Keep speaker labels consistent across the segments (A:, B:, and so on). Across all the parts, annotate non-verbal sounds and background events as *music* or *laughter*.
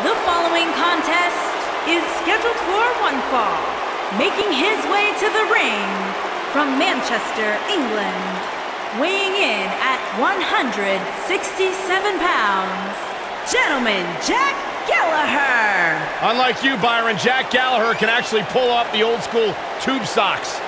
A: The following contest is scheduled for one fall. Making his way to the ring from Manchester, England, weighing in at 167 pounds, gentleman Jack Gallagher.
B: Unlike you, Byron, Jack Gallagher can actually pull off the old school tube socks.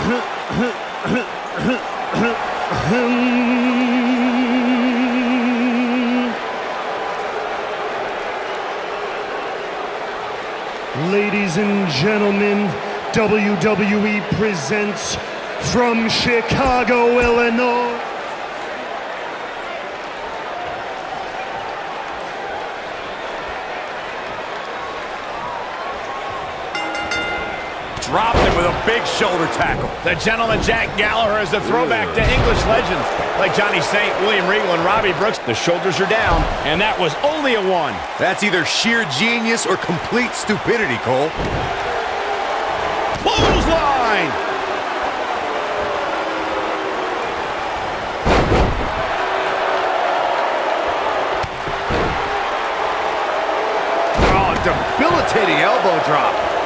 B: *coughs*
C: Ladies and gentlemen, WWE presents from Chicago, Illinois.
B: Dropped him with a big shoulder tackle. The gentleman Jack Gallagher is a throwback to English legends like Johnny Saint, William Regal, and Robbie Brooks. The shoulders are down, and that was only a one.
D: That's either sheer genius or complete stupidity, Cole.
B: Clothesline!
D: Oh, debilitating elbow drop.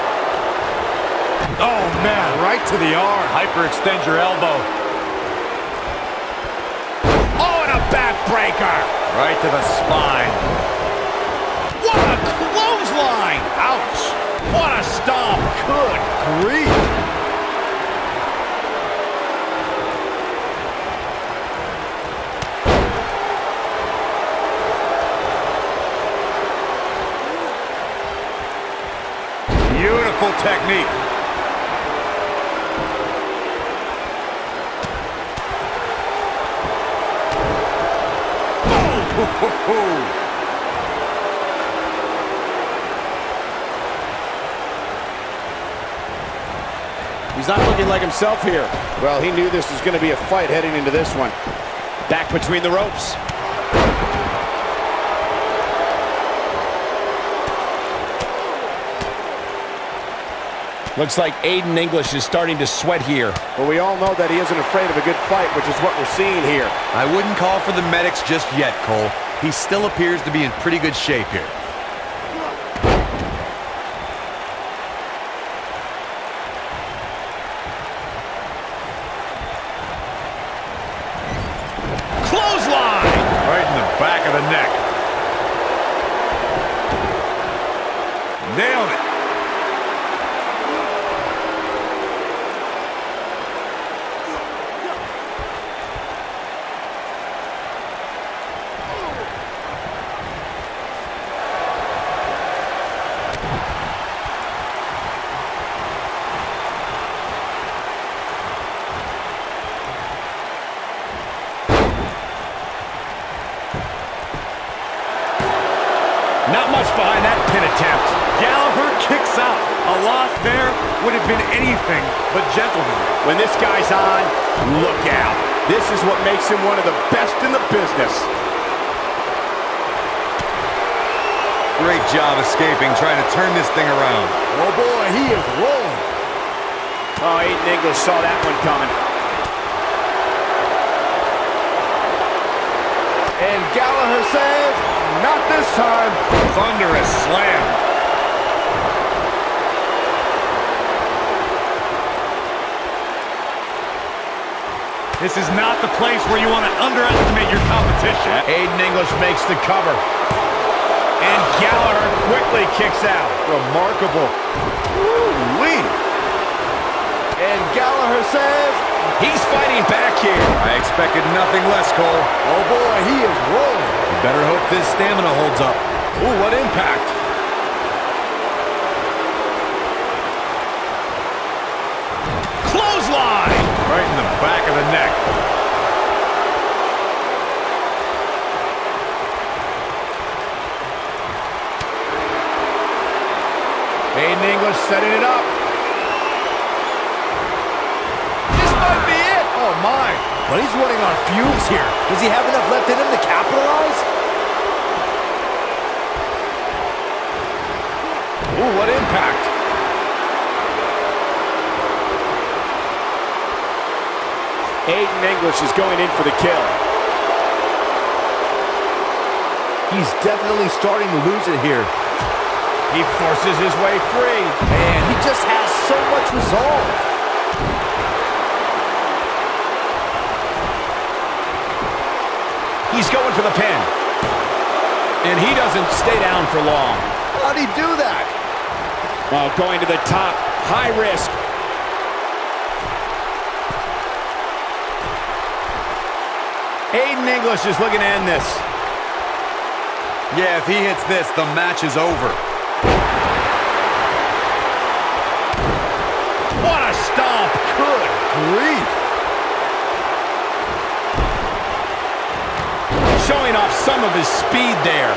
B: Oh, man.
D: Right to the arm.
B: Hyperextend your elbow. Oh, and a backbreaker.
D: Right to the spine.
B: What a clothesline! Ouch! What a stomp!
D: Good grief. Beautiful technique.
B: He's not looking like himself here. Well, he knew this was going to be a fight heading into this one. Back between the ropes. Looks like Aiden English is starting to sweat here. But we all know that he isn't afraid of a good fight, which is what we're seeing here.
D: I wouldn't call for the medics just yet, Cole. He still appears to be in pretty good shape here.
B: Clothesline!
D: Right in the back of the neck. Nailed it.
B: Not much behind that pin attempt.
D: Gallagher kicks out. A loss there would have been anything but gentleman.
B: When this guy's on, look out. This is what makes him one of the best in the business.
D: Great job escaping, trying to turn this thing around.
B: Oh boy, he is rolling. Oh, Aiden English saw that one coming.
D: And Gallagher says, not this time. Thunderous slam. This is not the place where you want to underestimate your competition.
B: Aiden English makes the cover. And Gallagher quickly kicks out.
D: Remarkable. Woo-wee. And Gallagher says,
B: He's fighting back here.
D: I expected nothing less, Cole. Oh boy, he is rolling. You better hope this stamina holds up. Ooh, what impact.
B: Clothesline!
D: Right in the neck.
B: Aiden English setting it up. This might be it.
D: Oh, my. But he's running on fumes here. Does he have enough left in him to capitalize? Ooh, what impact.
B: Aiden English is going in for the kill.
D: He's definitely starting to lose it here.
B: He forces his way free.
D: Man, he just has so much resolve.
B: He's going for the pin. And he doesn't stay down for long.
D: How'd he do that?
B: Well, going to the top, high risk. Aiden English is looking to end this.
D: Yeah, if he hits this, the match is over.
B: What a stomp.
D: Good grief.
B: Showing off some of his speed there.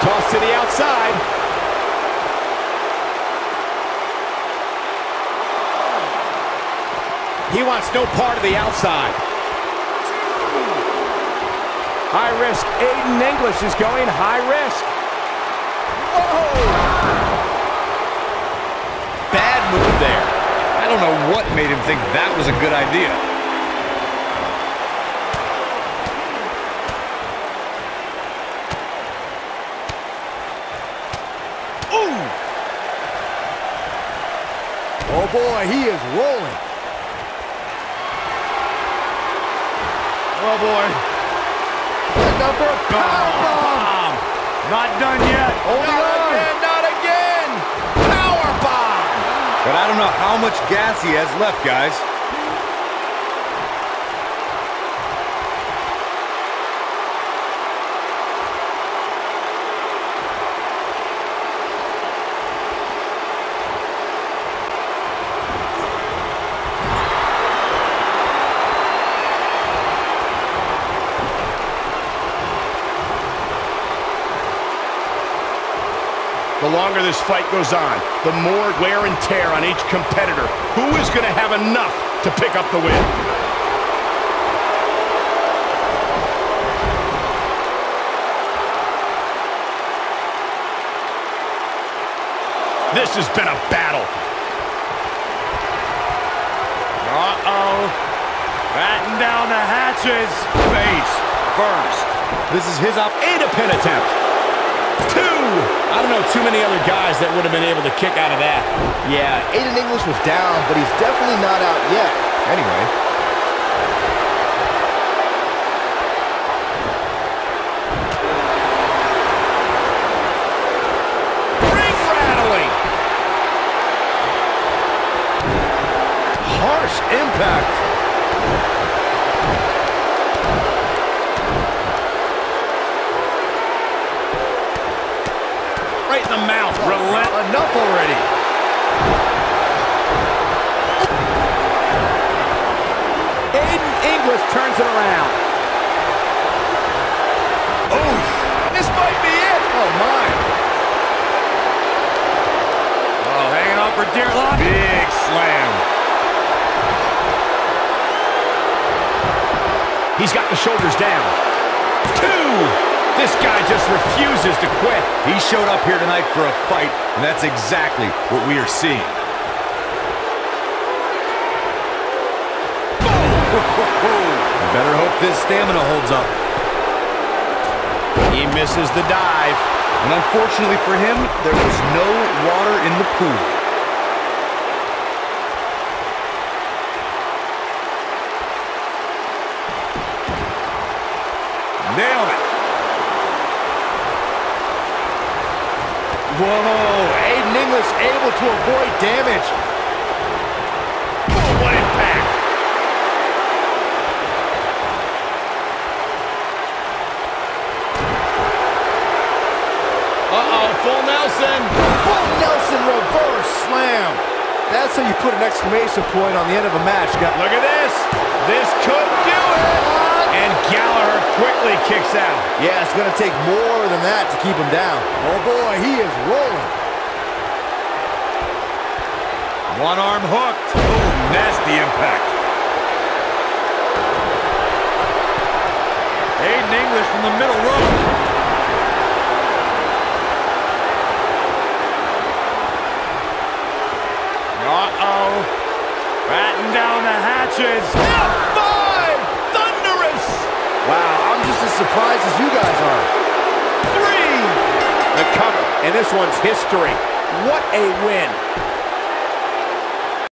B: Toss to the outside. He wants no part of the outside. High risk. Aiden English is going high risk.
D: Bad move there. I don't know what made him think that was a good idea. Ooh! Oh boy, he is rolling.
B: Oh boy.
D: Now for a powerbomb.
B: Oh, bomb. Not done yet.
D: Holding
B: not
D: on.
B: again, not again. Power bomb.
D: But I don't know how much gas he has left, guys.
B: Longer this fight goes on, the more wear and tear on each competitor. Who is going to have enough to pick up the win? This has been a battle. Uh-oh. Batten down the hatches. Face first.
D: This is his op.
B: And a pin attempt. Two. I don't know too many other guys that would have been able to kick out of that.
E: Yeah, Aiden English was down, but he's definitely not out yet.
D: Anyway,
B: Ring rattling.
D: harsh impact. Enough already.
B: Aiden English turns it around. Oh, this might be it.
D: Oh, my.
B: Oh, hanging on for dear life.
D: Big slam.
B: He's got the shoulders down. This guy just refuses to quit.
D: He showed up here tonight for a fight, and that's exactly what we are seeing. Oh! Better hope this stamina holds up.
B: He misses the dive.
D: And unfortunately for him, there was no water in the pool. Nailed it.
E: Whoa, English able to avoid damage.
B: Oh, what impact. Uh-oh, full Nelson.
E: Full Nelson reverse slam. That's how you put an exclamation point on the end of a match. Got
B: Look at this. This could do it. And Gallagher quickly kicks out.
E: Yeah, it's going to take more than that to keep him down. Oh boy, he is rolling.
D: One arm hooked. Oh, nasty impact.
B: Aiden
D: English from the middle rope.
B: Uh-oh. Batten down the hatches. F5! Thunderous!
E: Wow, I'm just as surprised as you guys are.
B: Three!
E: The cover, and this one's history. What a win.